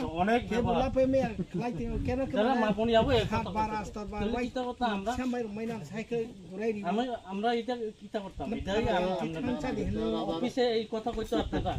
অনেক আমরা? এটা কিতা করতাম? অফিসে এই কথা কইতো আপনারা।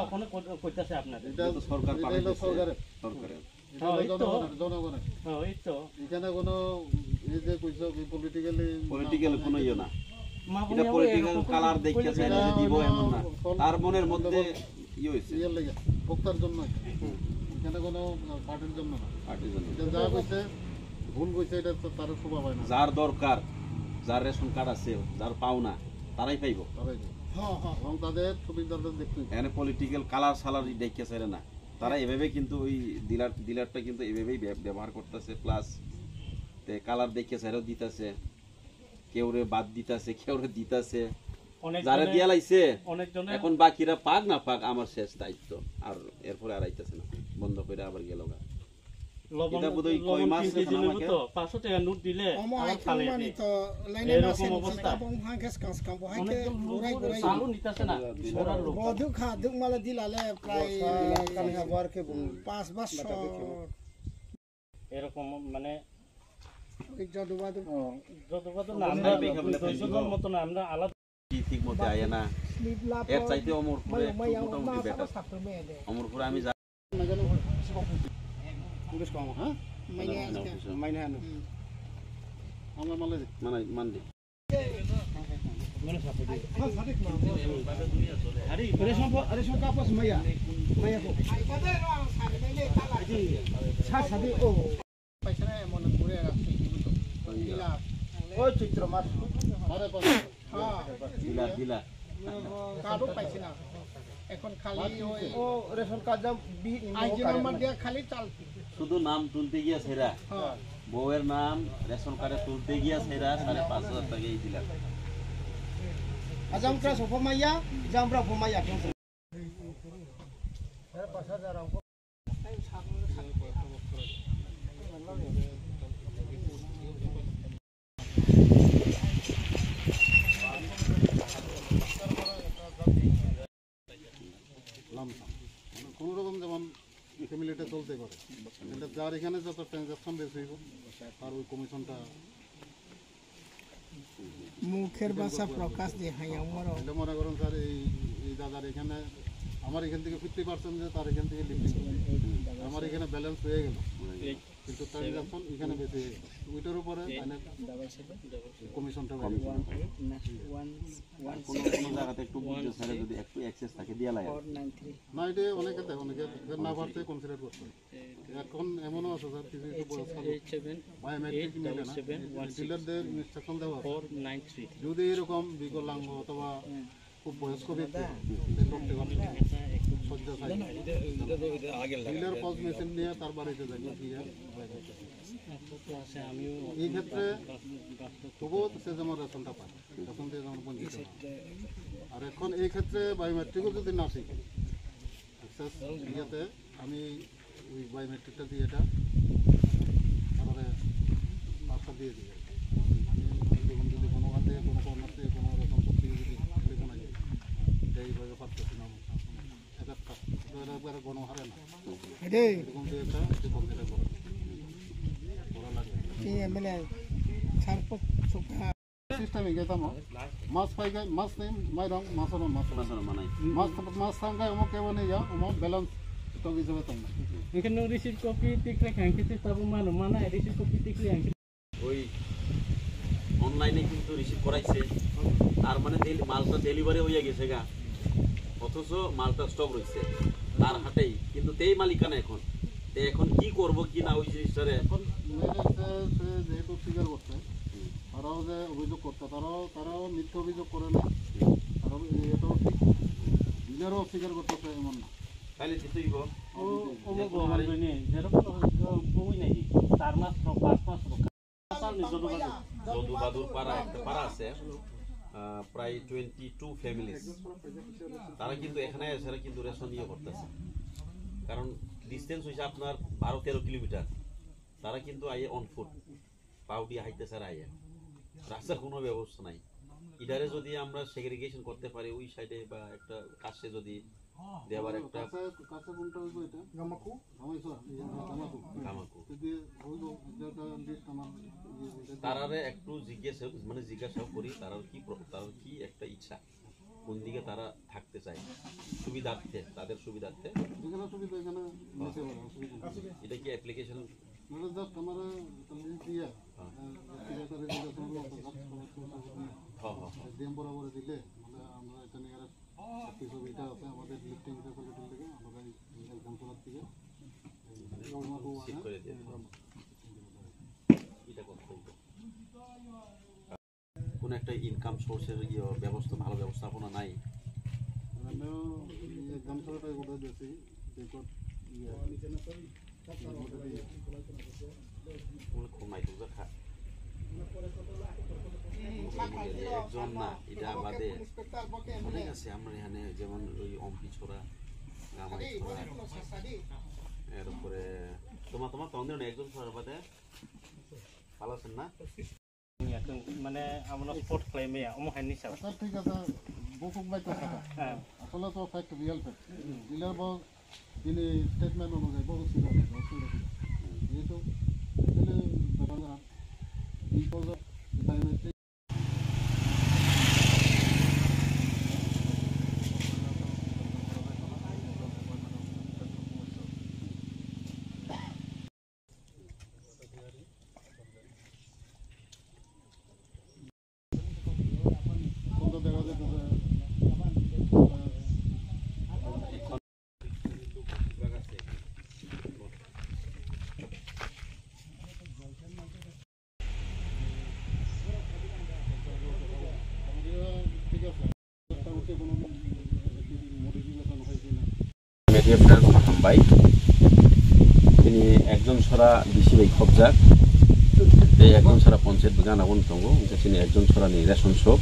ওখানে কই- কইতাছে আপনাদের সরকার সরকারের। হ্যাঁ, হলো এই তো। জনগণের জনগণের। হ্যাঁ, এখানে কোনো এই যে কইছো পলিটিক্যালি পলিটিক্যাল কোনো ইয়ে না। এটা পলিটিক্যাল কালার দেখতেছে যে দিব এমন না। তার মনের মধ্যে হয়েছে। ইয়ের লেগে বক্তার জন্য এখানে কোনো পার্টির জন্য না। পার্টির জন্য। এটা যা কইছে ভুল কইছে এটা তো তার শোভা পায় না। যার দরকার যার রেশন কার্ড আছে যার পাওনা তারাই পাইব। তারাই দেয়। এবং তাদের সুবিধাটা দেখতে এখানে পলিটিক্যাল কালার সালার দেখে চাইরে না। তারা এভাবে কিন্তু ওই ডিলার ডিলারটা কিন্তু এভাবেই ব্যবহার করতেছে প্লাস কালার দেখে চাইরেও দিতেছে। কেউ রে বাদ দিতেছে কেউ রে দিতেছে। অনেক যারা দিয়া লাইছে এখন বাকিরা পাক না পাক আমার শেষ দায়িত্ব। আর এরপরে আর আইতেছে না বন্ধ করে আবার গেল গা। মানি বধু মালা দিলালে প্রায় পাঁচ বছর। এরকম মানে পাইছানে মনত পৰে আৰু চিত্র শুধু নাম তুলতে গিয়া সেরা বউয়ের নাম রেশন কার্ডে তুলতে গিয়া সেরা সাড়ে পাঁচ হাজার টাকা দিলাম আজামক্রা সফমাইয়া জামরা ফমাইয়া কেন লামসাম মানে কোনো রকম যেমন ফ্যামিলিটা চলতে পারে। এটা যার এখানে যত ট্রানজাকশন বেশি হইব আর ওই কমিশনটা মুখের ভাষা প্রকাশ দিয়ে আমার এটা মনে করেন স্যার এই এই দাদার এখানে আমার এখান থেকে ফিফটি পার্সেন্ট তার এখান থেকে লিফটিং আমার এখানে ব্যালেন্স হয়ে গেল। কিন্তু ট্রানজাকশন এখানে বেশি হয়ে ওইটার উপরে কমিশনটা কোনো কোনো জায়গাতে একটু বুঝতে স্যারে যদি একটু অ্যাক্সেস থাকে দিয়া লাগে না এটা অনেকে না পারছে কনসিডার করতে। এখন এমনও আছে স্যার কিছু কিছু বয়স্ক বায়োমেট্রিক মিলে না। ডিলারদের ইনস্ট্রাকশন দেওয়া যদি এরকম বিকলাঙ্গ অথবা খুব বয়স্ক ব্যক্তি মেশিন নিয়ে এই ক্ষেত্রে সে রেশনটা আর এখন এই ক্ষেত্রে বায়োমেট্রিকও যদি না শিখে আমি ওই বায়োমেট্রিকটা দিয়ে এটা তারপরে দিয়ে দিই আমি যখন যদি কোনো ওখান থেকে কোনো কর্নার থেকে কোনো রকম করতে গিয়ে যদি দেখো না এটা এইভাবে পারতেছি না আমার এটা এটা একবারে গণহারে না রে এরকম দিয়ে একটা কম্পিউটার করে করা গেতাম মাছ পাই মাছ নেই মাইরং মাছ হলো মাছ। মাসানো মানাই মাছ মাছ থাকায় অমুক কেমন যা অমুক ব্যালেন্স এখানে রিসিভ কপি টিকলে হ্যাঙ্কিতে তারপর মানো মানা রিসিভ কপি টিকলে হ্যাঙ্কি ওই অনলাইনে কিন্তু রিসিভ করাইছে তার মানে মালটা ডেলিভারি হয়ে গেছে গা অথচ মালটা স্টক রয়েছে তার হাতেই। কিন্তু তেই মালিকানা এখন। এখন কি করব কি না ওই জিনিসটারে এখন যেহেতু স্বীকার করছে তারাও যে অভিযোগ করছে তারাও তারাও মিথ্যে অভিযোগ করে না তারাও এটাও ঠিক ডিলারও অস্বীকার করতেছে এমন না তাহলে নাই চার মাস পাঁচ মাস যদু বাদুর পাড়া একটা পাড়া আছে। প্রায় টোয়েন্টি টু ফ্যামিলিস তারা কিন্তু এখানে এসে কিন্তু রেশন ইয়ে করতেছে। কারণ ডিস্টেন্স হয়েছে আপনার বারো তেরো কিলোমিটার। তারা কিন্তু আইয়ে অন ফুট দিয়ে হাইতেছে আর আইয়ে রাস্তার কোনো ব্যবস্থা নাই। ইধারে যদি আমরা সেগ্রিগেশন করতে পারি, ওই সাইডে বা একটা কাছে যদি দিয়ে আবার একটা কাঁচা কোনটা হইব এটা? গামাকু গামাকু হইছে। তারারে একটু জিজ্ঞাসা মানে জিজ্ঞাসা করি তারার কি তারার কি একটা ইচ্ছা? কোন দিকে তারা থাকতে চায়? সুবিধার্থে তাদের সুবিধার্থে? নেই। এটা কি অ্যাপ্লিকেশন মানে হ্যাঁ। হ্যাঁ হ্যাঁ দিলে মানে আমরা এটা নিয়ে আছে আমাদের লিফটিং ফ্যাসিলিটি থেকে আমরা এই থেকে দিলাম। এটা হইবে। কোন একটা ইনকাম সোর্সের ব্যবস্থা ভালো ব্যবস্থাপনা নাই করাটা গোটা দিয়েছি ইয়ে খুব তো খা একজন না এটা বাদে অনেক আছে আমরা এখানে যেমন ওই অম্পি ছোড়া গামাই ছোড়া এরপরে তোমার তোমার তন্দ্র একজন ছোড়ার বাদে ভালো আছেন না? মানে আমরা স্পট ক্লাইমে আচ্ছা ঠিক আছে বুকুক থাকা হ্যাঁ। আসলে তো ফ্যাক্ট রিয়েল ফ্যাক্ট ডিলার বা তিনি স্টেটমেন্ট অনুযায়ী বহু অসুবিধা যেহেতু আসলে বিকজ অফ বায়োমেট্রিক দেখা যেতে ঠিক আছে মোটামুটি কোনো মডিফিকেশন হয়েছে না মেডিয়া বাইক। তিনি একজন সরা বেশি বাইক হবজাক এই একজন সরা পঞ্চায়েত গান আগুন দঙ্গ তিনি একজন সরা নেই রেশন শপ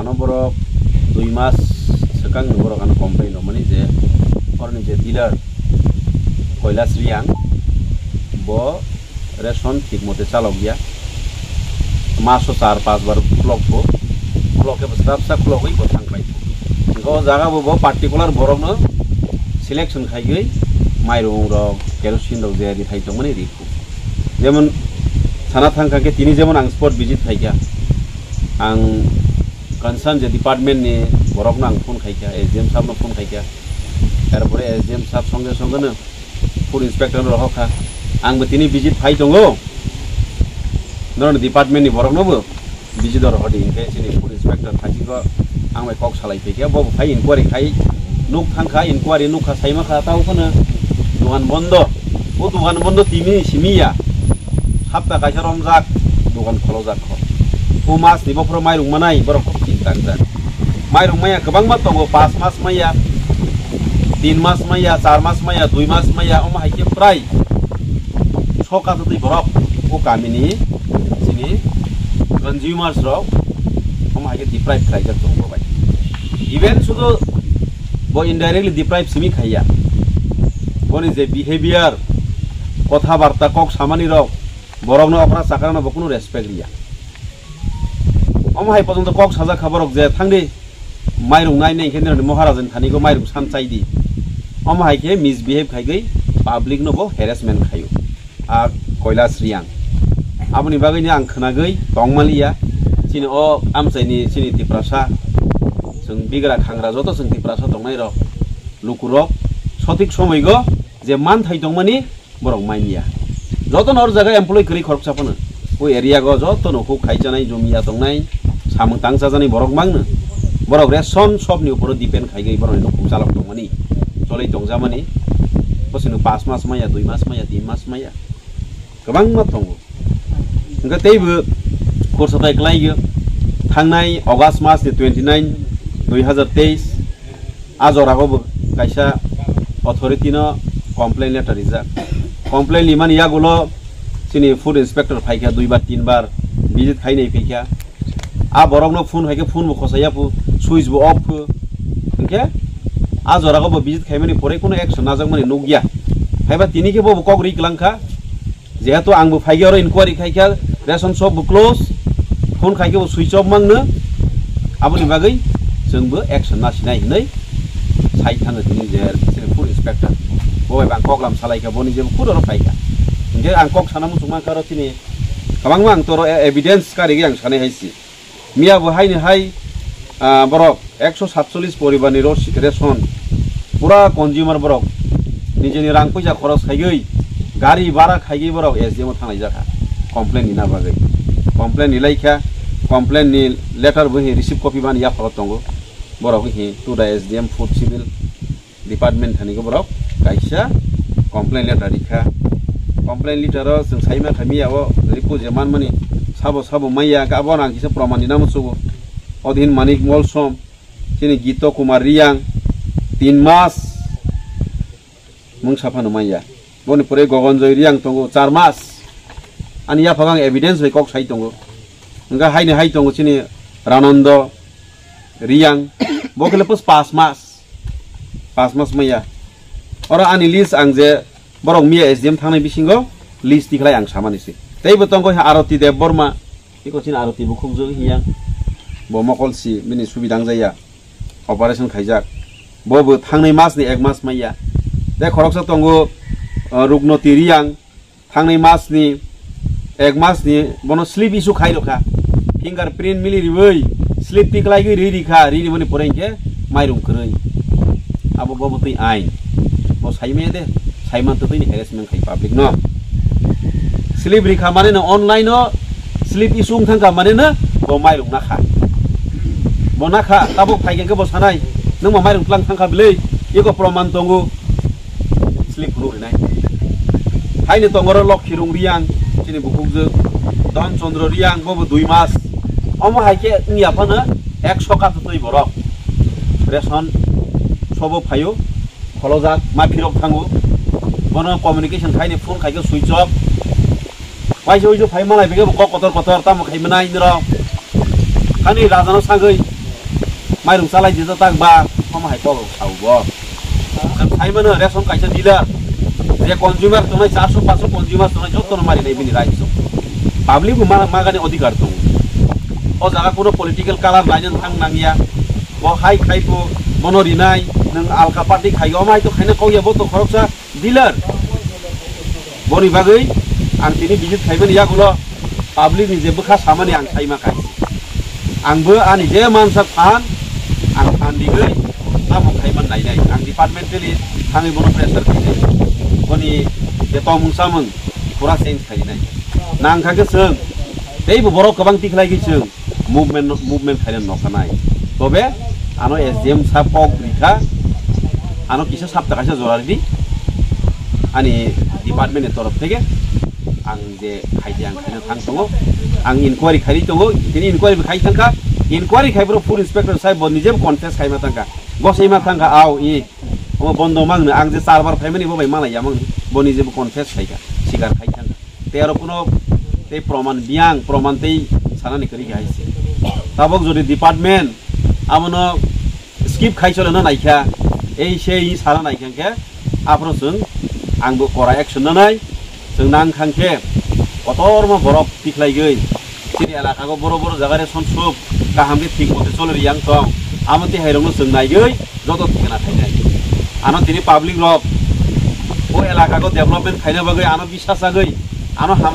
আনবর দুই মাস সেকাং নবর কান কমপ্লেন নমানি যে অরনি যে ডিলার কৈলাস রিয়াং, ব রেশন ঠিক মতে চালক গিয়া মাসও চার পাঁচবার ব্লক ব্লকে সাপ সাপ ব্লক হই বসাং পাই জায়গা বো পার্টিকুলার বরং সিলেকশন খাইগৈ মাইরং রক কেরোসিন রক যে রি থাইতো মানে রিখু যেমন সানা থাংখাকে তিনি যেমন আং স্পট ভিজিট খাইকা আং কনসার্ন যে ডিপার্টমেন্টনি বরকনো আং ফোন খাইকা এসডিএম সাহেবনো ফোন খাইকা তারপরে এসডিএম সাহেব সঙ্গে সঙ্গেনো ফুড ইন্সপেক্টর রহকা आंबो तिनि भिजिट फाइ दङ नरन डिपार्टमेन्टनि बरकनोबो भिजिट हरदि इनके सिनि फुड इन्सपेक्टर थाकिगो आंबाय कक सालायफैखाया बबो phi इनकुवारि nuk hangka inquiry nuk hasai ma kha tau kana dukan bondo. O dukan bondo timi simiya hapta ka sharom zak. Dukan kholo zak kho o mas ni bopro mai rung manai bor khop cinta ta mai rung maya kabang ma tongo pas mas maya din mas maya char mas maya dui mas maya o ma hai ke prai. Choka ta dui borok. O kamini sini. Consumers rok. O ma hai ke deprive kai jak tongo bai. Even sudo বা indirectly deprive সিমি খাইয়া কোন যে behaviour কথাবার্তা cock সামানি rock বরফ ন অপরাধ চাকর নব কোনো রেসপেক্ট দিয়া অমহাই পর্যন্ত কক সাজা খাবার যে থাকে মাইরং নাই নাই খেলে মহারাজন থানি মাইরং সান চাই দি অমহাইকে মিসবিহেভ খাইগই পাব্লিক নব হ্যারেসমেন্ট খাইও আর কয়লা শ্রিয়াং আপনি বাকি আং খনাগই টংমালিয়া চিনি অ আমসাইনি চিনি তিপ্রাসা जों बिग्रा खांग्रा जत जों तिप्रा सतंनाय रक लुकुरक सठिक समयग जे मान थाइदंमानि बरं मानिया जतन और जागा एम्प्लय करि खरखसाफानो ও এরিয়াগ যতন হুক খাইজানাই জমিয়া দংনাই সামং তাংসা জানি বরক মাংনো বরক রে সন সবনি উপর ডিপেন্ড খাইগাই বরক নকু চালক দংমানি চলাই দংজামানি বসিনো পাঁচ মাস মাইয়া দুই মাস মাইয়া তিন মাস মাইয়া गोबां मा दङ ओंखाय तैबो खरसा थाइख्लायो थांनाय अगास्ट मासनि टुवेन्टि नाइन 2023 আজর আগব কাইসা অথরিটিন কমপ্লেইন লেটার রিজাল্ট কমপ্লেইন ইমান ইয়া গুলো চিনি ফুড ইন্সপেক্টর ফাইকা দুইবার তিনবার ভিজিট খাই নাই ফাইকা আ বরং ফোন হাইকে ফোন খসাইয়া ফু সুইচ অফ ওকে আজর আগব ভিজিট খাই মানে পরে কোনো একশন না মানে নুগিয়া ফাইবা তিনিকে বব কক রিক লঙ্কা যেহেতু আংব ফাইকে আর ইনকোয়ারি খাইকা রেশন সব ক্লোজ ফোন খাইকে সুইচ অফ মাংন। আপুনি বাগৈ जोंबो एक्सन नासिनाय हिनै साइड थाङो दिनै जे फुड इन्सपेक्टर बबाय आं कक लाम सालायखा बनि जेबो फुदर फायखा जे आं कक साना मुसुमा कारो तिनि गोबां आं तोर एभिडेन्स कारिगे आं सानै हायसि मिया बहायनो हाय बरक एकस' सातचल्लिस परिबारनि रेसन पुरा कन्जिउमार बरक निजेनि रां फैसा खरस खायगै गारि भारा खायगै बरक एस डि एमाव थांनाय जाखा कमप्लेन निना बागै कमप्लेन निलायखा कमप्लेन नि लेटार बहि रिसिभ कपि बानि या borok hi tuda SDM food civil department thani ko borok kaisa complaint letter dikha complaint letter jeng saima thami yawo ripu jeman mani sabo sabo maiya ka abo ang kisa pramani namu sugo odhin manik molsom chini gito kumar riang tin mas mung sapanu maiya boni pore gogon joy riang tongo char mas ani ya phagang evidence be kok sai tongo nga haine hai tongo chini Ranondo riang bokele pus pas mas pas mas maya ora ani list ang je borok mia sdm thangnai bisingo list tiklai ang samanisi teibo tongo ha aroti dev borma iko chini aroti bu khukjo hiyang bo mokol si mini subidang jaya operation khaijak bo bo thangnai mas ni ek mas maya de khoroksa tongo ruknoti riang thangnai mas ni এক মাস ni bono slip isu khai rokha fingerprint mili ribai slip slipik lagi riri kah riri mana poring ke mairum keren apa bawa tuh ain. Mau saya mana deh saya mantu tuh ini harus kayak public no. Slip riri kah mana na online no slip isung ngang mana na mau mairum nak kah mau nak kah tapi kayak enggak bos kanai nung mau mairum pelang kah beli ya kok proman tunggu slip dulu nih hai ini tunggu orang lock hirung riang ini bukuk don chandra riang bawa dua mas. অম হাইকে নিয়া Fanon এক সকা তুই বরক ration, সবো ফাইও ফলজাক মা ফিরক থাঙ্গো। বন communication খাইনি, phone খাইকে switch of. পাইছে ওই ফাই মালাই বেগে, ক কতর কতর, তাম খাইমনাই নির। খানি রাজানো সাগৈ মাইরং চালাই দিতে তাক বা, অম হাই কব সাউব খাইমনো রেশন কাইছে ডিলার যে কনজিউমার তোমায় চারশো পাঁচশো কনজিউমার তোমায় যত মারি নেই বিনি রাইছো পাবলিক মাগানি অধিকার দङ ও জায়গা কোনো পলিটিক্যাল কালার লাইন ভাং নামিয়া ব হাই খাইব মনোরি নাই নলকা পার্টি খাই অমাই তো খাইনে কৌব তো খরচা দিলার বর ইভাগে আর তিনি বিজিত ইয়া গুলো পাবলিক নিজে বোখা সামানি আং খাইমা খাই আংব আর নিজে মানসা ফান আং ফান দিগে না নাই নাই। আং ডিপার্টমেন্টালি খামি বড় প্রেসার খাই বনি বেত পুরা চেঞ্জ খাই নাই। না আংখাকে সঙ্গ বড় মুভমেণ্ট মুভমেণ্ট খাই নকা নাই। তবে আনো এছ ডি এম চাপ কক লিখা আনো কিছু চাপ দেখাইছে জোৰাৰ দি আনি ডিপাৰ্টমেণ্টৰ তৰফ থাকে আং যে খাইছে আং খাই থাং দিব আং ইনকুৱাৰী খাই দিওঁ ইখিনি ইনকুৱাৰী খাই থাকা ইনকুৱাৰী খাই পেলাই ফুল ইনস্পেক্টৰ চাহিব নিজে কনফেচ খাই মাথা গছ এই মাথা আও ই বন্ধ মাংনে আং যে চাৰবাৰ খাই মানে ভাই মালাই আমাক ব নিজে কনফেচ খাইকা চিকাৰ খাই থাকা তে আৰু কোনো প্ৰমাণ বিয়াং প্ৰমাণতেই চানা নিকৰি খাইছে। তাবক যদি ডিপার্টমেন্ট আমনো স্কিপ খাইছিল না নাইখা, এই সেই সারা নাইখাংকে আপনার সঙ্গ আংবো করা একশন না নাই সঙ্গ নাংখাংকে কতর্ম বরফ তিখলাইগৈ তিনি এলাকাকে বড় বড় জায়গায় সনসব কাহামকে ঠিক মতো চলে ইয়ং টং, আমাতে হাইরংনো সঙ্গ নাইগৈ যত ঠিকানা থাই নাই। আনো তিনি পাবলিক রব ও এলাকাকে ডেভেলপমেন্ট খাইনা বাগৈ আনো বিশ্বাস আগৈ আনো হাম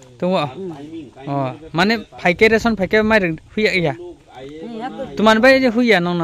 তো অ মানে ফাইকে ৰেচন ফাইকে মাৰি শুই আহিয়া তোমাৰ বাই শুই আহ ন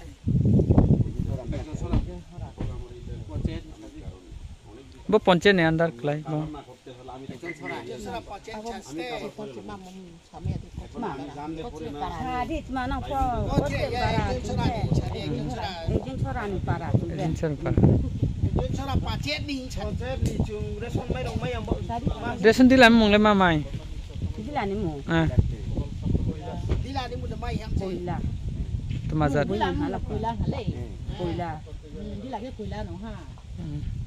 वो पंचे ने अंदर क्लाई वो đi di lam mong le mamai. đi lam ni mong. đi Di lam ni mong mai ham sih. Tumazat. Kuila, kuila, kuila. đi Di lam ni kuila no ha. Mm.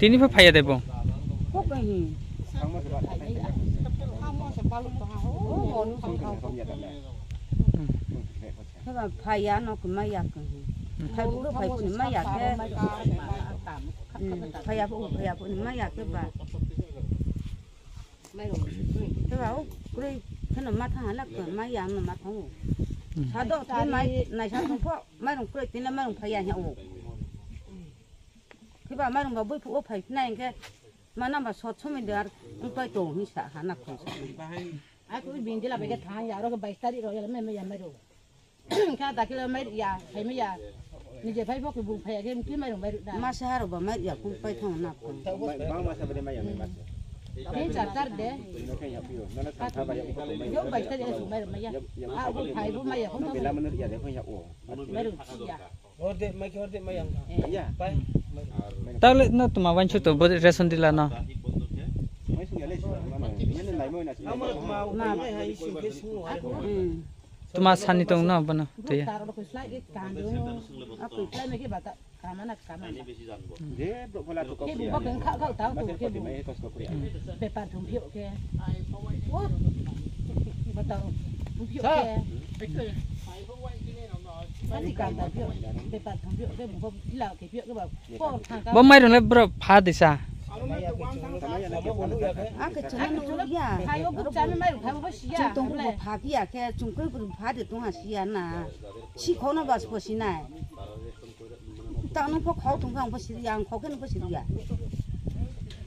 তিনি ফে ফাইয়া দেব ফাইয়া knock মাইয়া কহি ফাইবুরো ফাইবুনি মাইয়া কে ফাইয়া ফু ফাইয়া funny মাইয়া কে বা thế bảo đây thế là mắt hàng là cửa mai giang là mắt hàng sao đâu thế mai này sao không có mai đồng cười tin là mai đồng phải giang hiệu किबा मारुंगा बयफ ओ फाइफनाय एंखे माना बा सत समिदो are उपाय तो हिसा हाना खोय बाहाय आ कोइ बिंदिला बेगे थाय आरो के 22 तारिख रयल मे मे या मेरो का दाखिल मे या हे मे या निजे फाइफ ओके बु फाय गेम कि मारुंग मारु दा मासे हारो बा मे या कुन पाइ थाव ना खोय बा मासे बरे मे या मे मासे बे चार तारदे दे सुमेर मैया आ गो फाइबो मैया हो तो बेला मने या या ओ मेरो horde mai ke horde mai yang pai তাহলে না তোমার বাঞ্ছো তো bo রেশন দিলা না amar mau mai hai sing ke sing wa Ừ. তোমার সানি তো না বনা তো ya Taruh bom mai rồi bro phá thì sao Tao nó có khó thùng không có gì, ăn khó cái nó có gì vậy?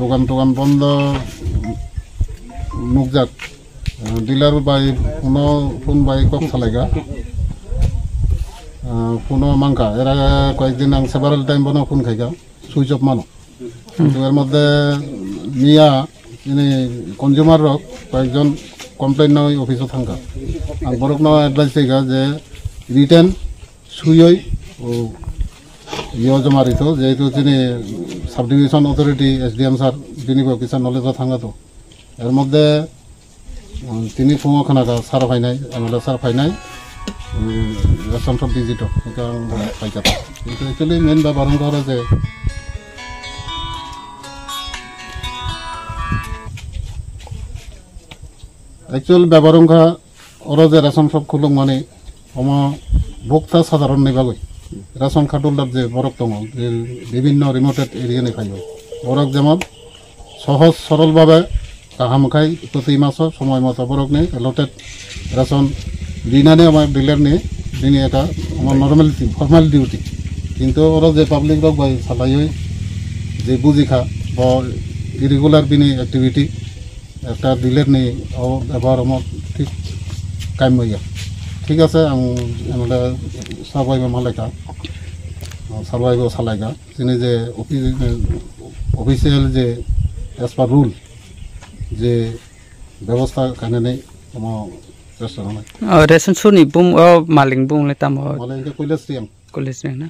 দোকান টোকান বন্ধ। নুকজাক dealer বাই ফোনো ফোন বাই কক চালাইগা ফোনো মাংকা এর আগে কয়েকদিন আং সেভারেল টাইম বনো ফোন খাইগা সুইচ অফ মানো। কিন্তু এর মধ্যে মিয়া যিনি কনজিউমার রক কয়েকজন কমপ্লেন নয় অফিসে থাকা। বরক ন অ্যাডভাইস দিগা যে রিটার্ন সুইই ও ইয়ে জমা দিত যেহেতু তিনি sub division authority S D M sir তিনি কিছু নলেজত থাকাতো এর মধ্যে তিনি ফুঙো খানাকা সার ফাইনাই এম এল এ সার ফাইনাই রেশন সব ডিজিট পাইকা কিন্তু একচুয়ালি মেন ব্যাপার হলো যে একচুয়াল ব্যাপার ওরা যে রেশন সব খুলুক মানে অমা ভোক্তা সাধারণ নিবাগৈ রেশন কার্ডুলার যে বরক দङ যে বিভিন্ন রিমোটেড এরিয়ানি ফাইব বরক যেমন সহজ সরলভাবে কাহামখাই প্রতি মাসে সময় মতো বরক নেই এলটেড রেশন দিনানে আমার ডিলার নিয়ে দিনে এটা আমার নর্মালিটি ফর্মাল ডিউটি কিন্তু ওরা যে পাবলিক রক বাই সালাই যে বুঝিখা বা ইরেগুলার বিনি অ্যাক্টিভিটি একটা ডিলার নিয়ে ও ব্যবহার আমার ঠিক কাম হইয়া ঠিক আছে এমএলএ সার্ভাইভ মালাইকা সার্ভাইভ সালাইকা তিনি যে অফিসিয়াল যে এজ পার রুল যে ব্যবস্থা কানে নেই আমার চেষ্টা নয় রেশন সুনি বুম ও মালিং বুম লে তাম রিয়াম কলেজ না?